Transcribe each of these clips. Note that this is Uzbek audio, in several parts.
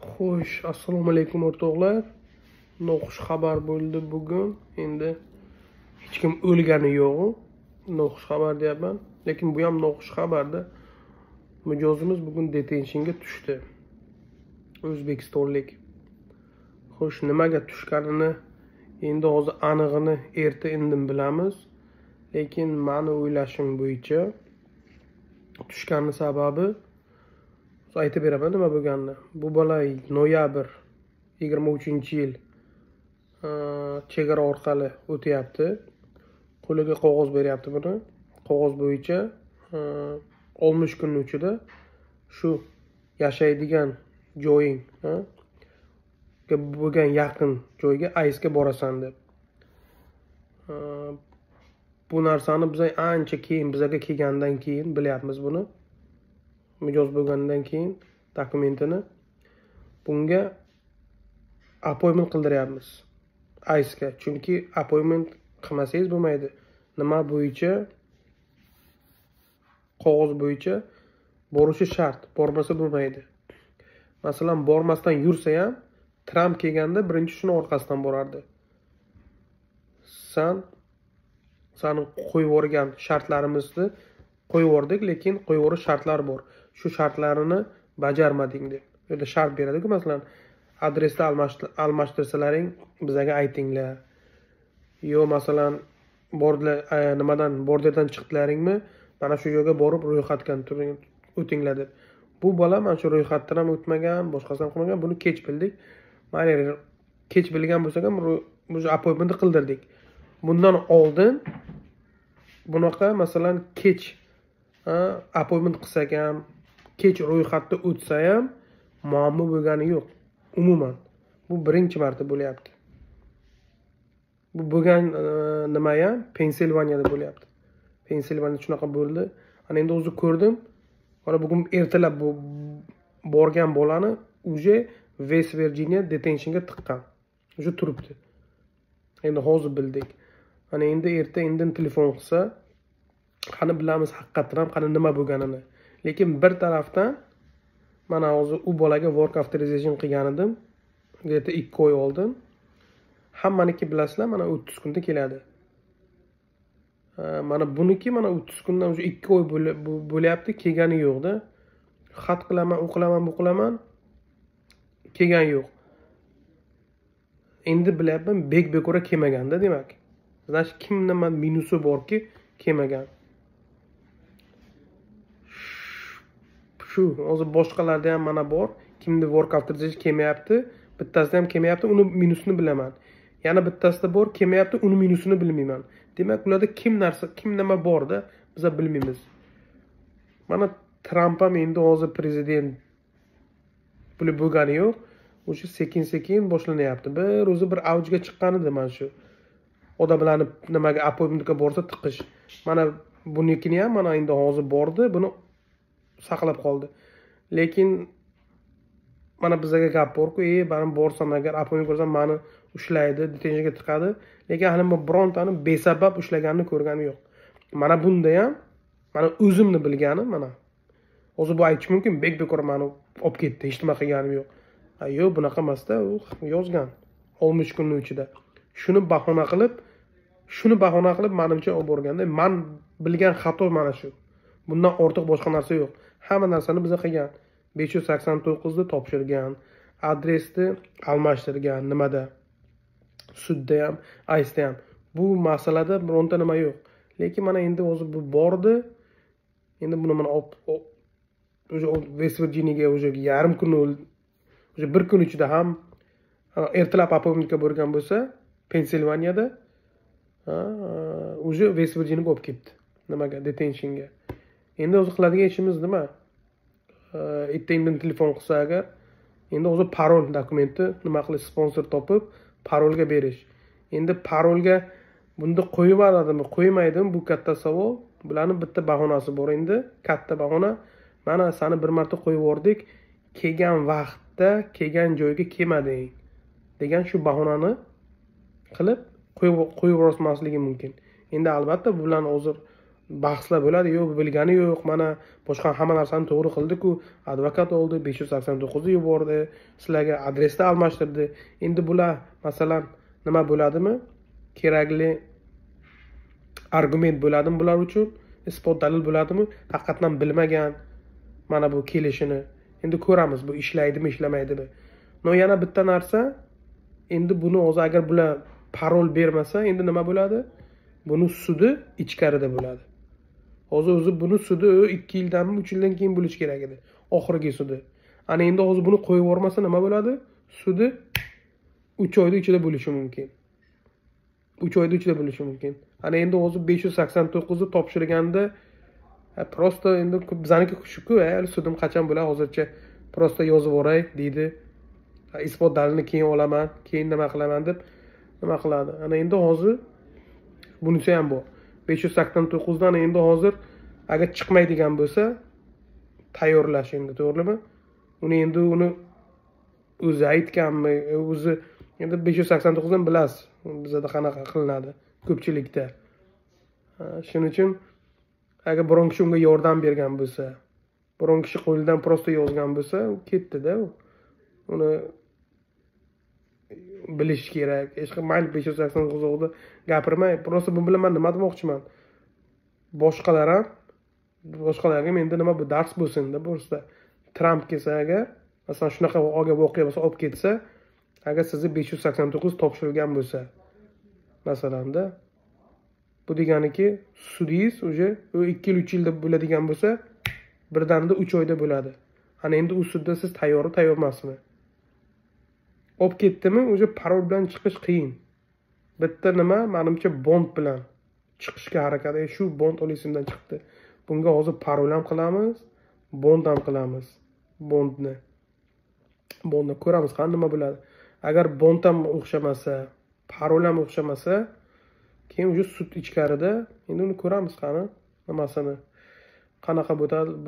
Xo'sh, assalomu alaykum o'rtoqlar. Noxush xabar bo'ldi bugun. Endi hech kim o'lgani yo'q. Noxush xabar deyapman. Lekin bu ham noxush xabarda. Mijozimiz bugun detenshinga tushdi. O'zbekistonlik. Xo'sh, nimaga tushganini endi hozir anig'ini erta indin bilamiz. Lekin mani o'ylashim bo'yicha tushgani sababi aytib beraman nima bo'lganini. Bu bola noyabr yigirma uchinchi yil uh, chegara orqali o'tyapti. Qo'liga qog'oz beryapti buni. Qog'oz bo'yicha uh, oltmish kunni ichida shu yashaydigan joying uh, bo'lgan yaqin joyga aysga borasan deb. Bu narsani biz ancha keyin bizaga kelgandan keyin bilyapmiz buni. Mijoz bo'lgandan keyin dokumentini bunga appoyment qildiryapmiz. Aysga. Chunki appoyment qilmasangiz bo'lmaydi. Nima bo'yicha? Qog'oz bo'yicha borishi shart. Bormasa bo'lmaydi. Masalan bormasdan yursa ham tramp kelganda birinchi shuni orqasidan borardi. San sani qo'yib yuborgan shartlarimizni qo'yib lekin qo'yib shartlari bor. Shu shartlarini bajarmading deb. U yerda shart beradiku masalan adresni almashtirsalaring bizaga aytinglar. Yo masalan bordilar nimadan borderdan chiqdilaringmi? Mana shu joyga borib ro'yxatdan o'tinglar deb. Bu bola mana shu ro'yxatdan ham o'tmagan boshqasini ham qilmagan buni kech bildik. Mayli kech bilgan bo'lsak ham уже appoymentni qildirdik. Bundan oldin bunaqa masalan kech appoyment qilsak ham kech ro'yxatda o'tsa ham muammo bo'lgani yo'q umuman. Bu birinchi marta bo'lyapti. Bu bo'lgan e, nima ham pensilvaniyada bo'lyapti. Pensilvaniyada shunaqa bo'ldi. Ana endi o'zi ko'rdim. Mana bugun ertalab bu borgan bolani уже west virginia detentionga tiqqan. Уже turibdi. Endi hozir bildik. Ana endi erta indin telefon qilsa qani bilamiz haqiqatdan ham qani nima bo'lganini. Lekin bir tarafdan mana hozir u bolaga work authorization qilgan edim где ikki oy oldin. Hammaniki bilasizlar mana o'ttiz kunda keladi. Mana buniki mana o'ttiz kundan уже ikki oy bo'lyapti kelgani yo'qda. Xat qilaman u qilaman bu qilaman kelgani yo'q. Endi bilyapman bek bekora kelmaganda demak. Значит kim nima minusi borki kelmagan. Shu hozir boshqalarda ham mana bor. Kimni work authorization kelmayapti bittasida ham kelmayapti uni minusini bilaman. Yana bittasida bor kelmayapti uni minusini bilmayman. Demak ularda kim narsa kim nima borda biza bilmaymiz. Mana tramp ham endi hozir prezident puli bo'lgani yo'q. O'sha sekin sekin boshlanyapti. Bir o'zi bir avjga chiqqan edi mana shu. Odamlarni nimaga appointmentga borsa tiqish. Mana bunikini ham mana endi hozir bordi. Buni saqlab qoldi. Lekin mana bizaga gap borku e man borsam agar aponi ko'rsam mani ushlaydi detentionga tiqadi lekin hali man birontani besabab ushlaganini ko'rganim yo'q. Mana bunda ham mana o'zimni bilganim mana. Hozir bu aytish mumkin bek bekor mani olib ketdi hech nima qilganim yo'q. Yo'q bunaqa emasda u yozgan oltmish kunni ichida. Shuni bahona qilib shuni bahona qilib manimcha olib borganda man bilgan xato mana shu. Bundan ortiq boshqa narsa yo'q. Hamma narsani biza qilgan. besh yuz sakson to'qqizda topshirgan. Adresni almashtirgan. Nimada? Sudda ham aysda ham. Bu masalada bironta nima yo'q. Lekin mana endi hozir bu bordi. Endi buni mana уже vest virginiyaga уже yarim kun уже bir kun ichida ham ertalab appointmentga borgan bo'lsa pensilvaniyada уже vest virginiyaga olib ketdi. Nimaga? Detentionga. Endi o'zi qiladigan ishimiz nima? Ertangdan telefon qilsa agar endi o'zi parol dokumenti nima qilish sponsor topib parolga berish. Endi parolga bunda qo'yib yuboradimi qo'ymaydimi? Bu katta savol. Bularni bitta bahonasi bor endi. Katta bahona. Mana sani bir marta qo'yib yubordik. Kelgan vaqtda kelgan joyga kelmading degan shu bahonani qilib qo'yib yubormasligi mumkin. Endi albatta bu bilan hozir bahslar bo'ladi. Yo'q bilgani yo'q. Mana boshqa hamma narsani to'g'ri qildiku. Advokat oldi besh yuz sakson to'qqizni yubordi. Sizlarga adresni almashtirdi. Endi bular masalan nima bo'ladimi? Kerakli argument bo'ladimi bular uchun? Isbot dalil bo'ladimi? Haqiqatdan bilmagan mana bu kelishini. Endi ko'ramiz bu ishlaydimi ishlamaydimi. No yana bitta narsa. Endi buni o'zi agar bular parol bermasa endi nima bo'ladi? Buni sudi ichkarida bo'ladi. Hozir o'zi buni sudi ikki yildanmi uch yildan keyin bo'lishi kerak edi. Oxirgi sudi. Ana endi hozir buni qo'yib yubormasa nima bo'ladi? Sudi uch oyni ichida bo'lishi mumkin. Uch oyni ichida bo'lishi mumkin. Ana endi hozir besh yuz sakson to'qqizni topshirganda просто endi bizaniki shuku sudim qachon bo'ladi hozircha просто yozib yuboray deydi. Isbot dalilni keyin olaman keyin nima qilaman deb nima qiladi. Ana endi hozir bunisi ham bor besh yuz sakson to'qqizdan endi hozir agar chiqmaydigan bo'lsa tayyorlash endi to'g'rimi? Uni endi uni o'zi aytganmi o'zi endi besh yuz sakson to'qqizdan bilasiz bizada qanaqa qilinadi ko'pchilikda. Shuning uchun agar biron kishi unga yordam bergan bo'lsa biron kishi qo'lidan просто yozgan bo'lsa u ketdida uni bilish kerak. Hech mayli besh yuz sakson to'qqizni gapirmay просто bu bilan man nima demoqchiman? Boshqalar ham boshqalarga endi nima bu dars bo'lsinda просто tramp kelsa agar masalan shunaqa olgan voqea bo'lsa olib ketsa agar sizni besh yuz sakson to'qqiz topshirilgan bo'lsa masalanda bu deganiki sudingiz уже u ikki yil uch yilda bo'ladigan bo'lsa birdaniga uch oyda bo'ladi. Ana endi u sudda siz tayyormi tayyor emasmi olib ketdimi уже parol bilan chiqish qiyin. Bitta nima manimcha bond bilan chiqishga harakat. Shu bond uni chiqdi. Bunga hozir parol ham qilamiz bond ham qilamiz. Bondni. Bondni ko'ramiz qani nima bo'ladi. Agar bond ham o'xshamasa parol ham o'xshamasa keyin уже sud ichkarida endi uni ko'ramiz qani nimasini. Qanaqa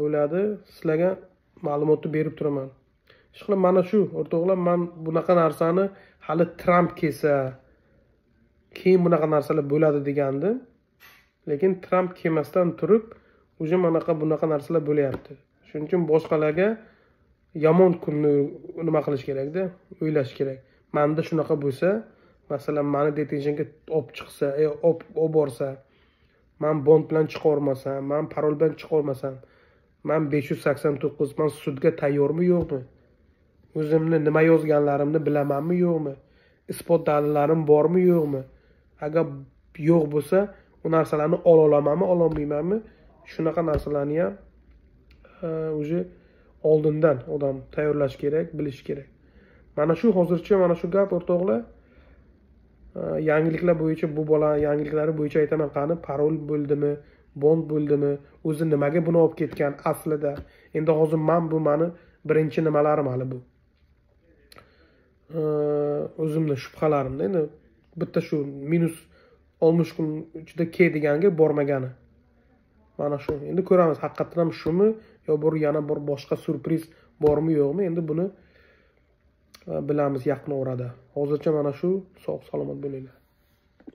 bo'ladi? Sizlarga ma'lumotni berib turaman. Ishqilib mana shu o'rtoqlar man bunaqa narsani hali tramp kelsa keyin bunaqa narsalar bo'ladi degandim. Lekin tramp kelmasdan turib уже manaqa bunaqa narsalar bo'lyapti. Shuning uchun boshqalarga yomon kunni nima qilish kerakda o'ylash kerak. Manda shunaqa bo'lsa masalan mani detentionga olib chiqsa e, olib borsa man bond bilan chiqavermasam man parol bilan chiqavermasam man besh yuz sakson to'qqiz man sudga tayyormi yo'qmi? O'zimni nima yozganlarimni bilamanmi yo'qmi? Isbot dalillarim bormi yo'qmi? Agar yo'q bo'lsa u narsalarni ola olamanmi ololmaymanmi? Shunaqa narsalarni ham e, уже oldindan odam tayyorlash kerak bilish kerak. Mana shu hozircha mana shu gap o'rtoqlar. E, yangiliklar bo'yicha bu bola yangiliklari bo'yicha aytaman qani parol bo'ldimi bond bo'ldimi o'zi nimaga buni olib ketgan aslida? Endi hozir man bu mani birinchi nimalarim hali bu. O'zimni shubhalarimda endi bitta shu minus oltmish kun ichida k deganga bormagani. Mana shu. Endi ko'ramiz haqiqatdan ham shumi yo bir yana bir boshqa syurpriz bormi yo'qmi? Endi buni e, bilamiz yaqin orada. Hozircha mana shu sog' salomat bo'linglar.